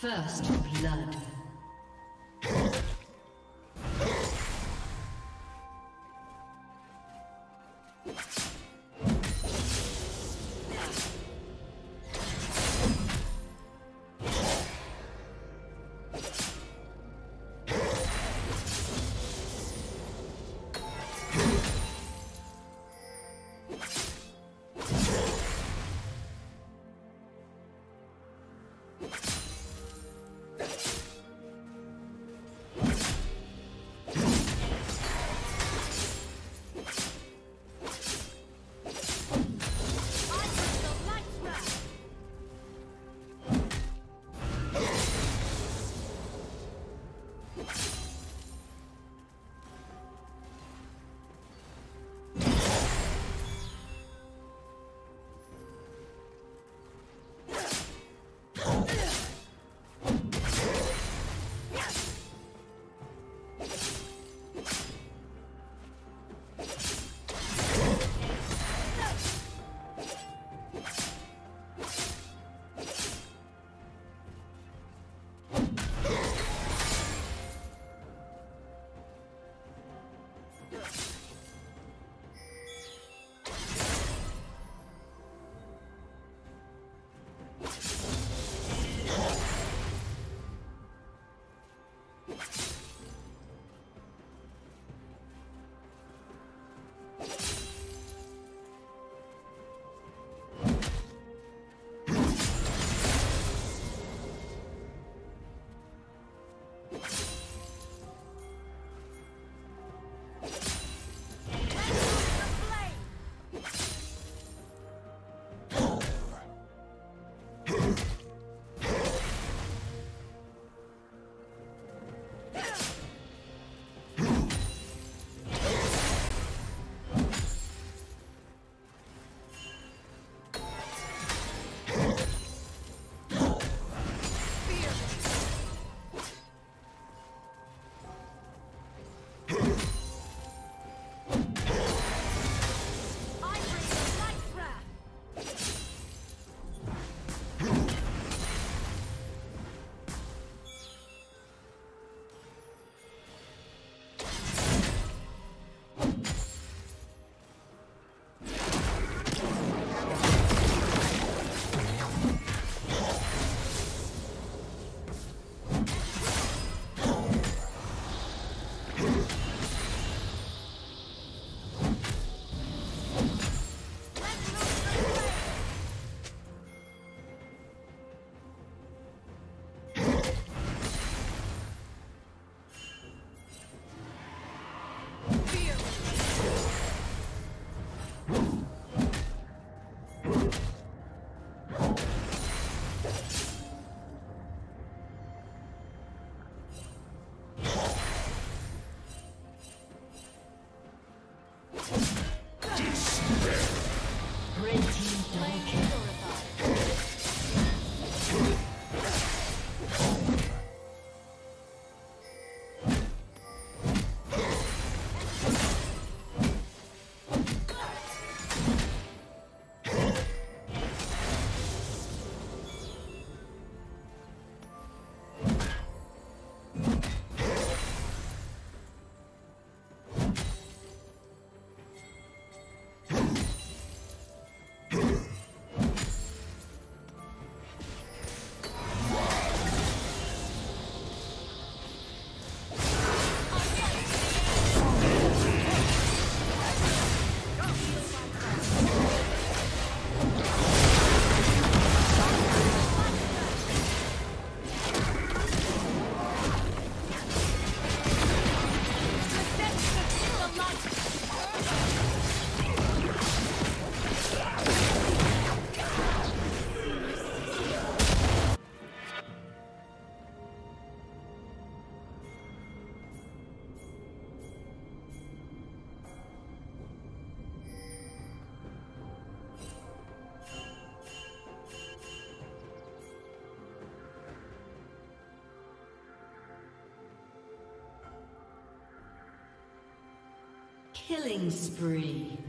First blood. Killing spree.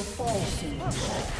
Will fall soon.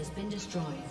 Has been destroyed.